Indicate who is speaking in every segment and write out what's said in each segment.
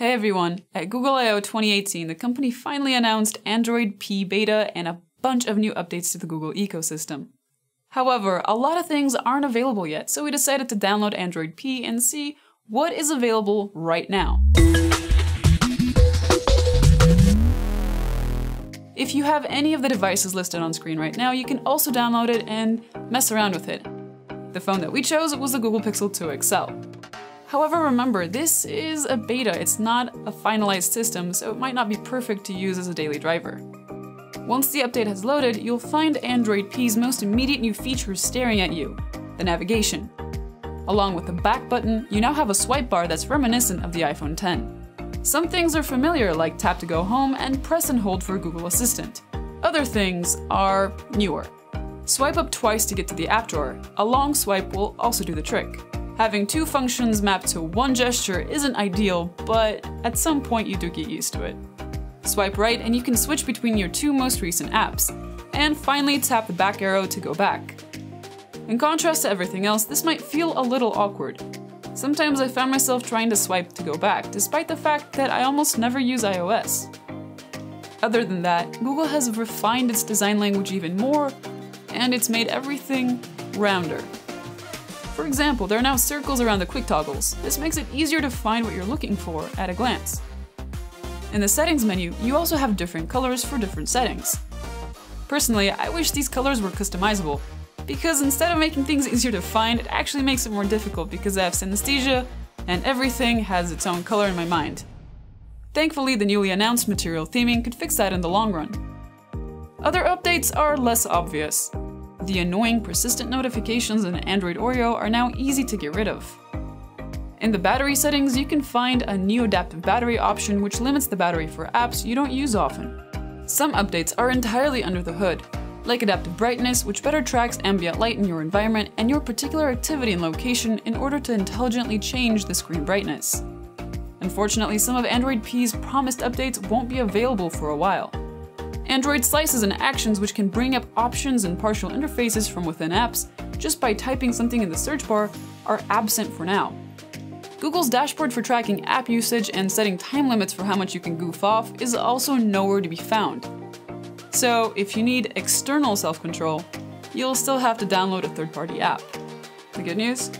Speaker 1: Hey everyone! At Google I/O 2018, the company finally announced Android P beta and a bunch of new updates to the Google ecosystem. However, a lot of things aren't available yet, so we decided to download Android P and see what is available right now. If you have any of the devices listed on screen right now, you can also download it and mess around with it. The phone that we chose was the Google Pixel 2 XL. However, remember, this is a beta, it's not a finalized system, so it might not be perfect to use as a daily driver. Once the update has loaded, you'll find Android P's most immediate new features staring at you, the navigation. Along with the back button, you now have a swipe bar that's reminiscent of the iPhone 10. Some things are familiar, like tap to go home and press and hold for Google Assistant. Other things are newer. Swipe up twice to get to the app drawer. A long swipe will also do the trick. Having two functions mapped to one gesture isn't ideal, but at some point you do get used to it. Swipe right and you can switch between your two most recent apps. And finally tap the back arrow to go back. In contrast to everything else, this might feel a little awkward. Sometimes I found myself trying to swipe to go back, despite the fact that I almost never use iOS. Other than that, Google has refined its design language even more, and it's made everything rounder. For example, there are now circles around the quick toggles. This makes it easier to find what you're looking for at a glance. In the settings menu, you also have different colors for different settings. Personally, I wish these colors were customizable, because instead of making things easier to find, it actually makes it more difficult because I have synesthesia and everything has its own color in my mind. Thankfully, the newly announced material theming could fix that in the long run. Other updates are less obvious. The annoying persistent notifications in Android Oreo are now easy to get rid of. In the battery settings, you can find a new adaptive battery option which limits the battery for apps you don't use often. Some updates are entirely under the hood, like adaptive brightness, which better tracks ambient light in your environment and your particular activity and location in order to intelligently change the screen brightness. Unfortunately, some of Android P's promised updates won't be available for a while. Android slices and actions which can bring up options and partial interfaces from within apps just by typing something in the search bar are absent for now. Google's dashboard for tracking app usage and setting time limits for how much you can goof off is also nowhere to be found. So if you need external self-control, you'll still have to download a third-party app. The good news?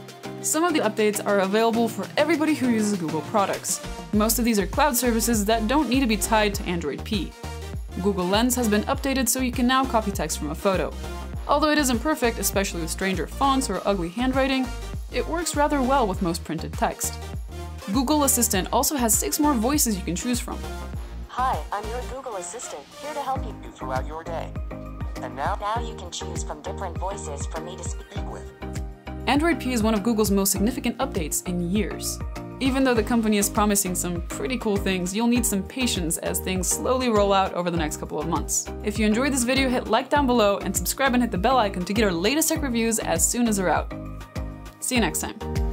Speaker 1: Some of the updates are available for everybody who uses Google products. Most of these are cloud services that don't need to be tied to Android P. Google Lens has been updated so you can now copy text from a photo. Although it isn't perfect, especially with stranger fonts or ugly handwriting, it works rather well with most printed text. Google Assistant also has six more voices you can choose from.
Speaker 2: Hi, I'm your Google Assistant, here to help you
Speaker 3: throughout your day. And now,
Speaker 2: now you can choose from different voices for me to speak
Speaker 3: with.
Speaker 1: Android P is one of Google's most significant updates in years. Even though the company is promising some pretty cool things, you'll need some patience as things slowly roll out over the next couple of months. If you enjoyed this video, hit like down below and subscribe and hit the bell icon to get our latest tech reviews as soon as they're out. See you next time.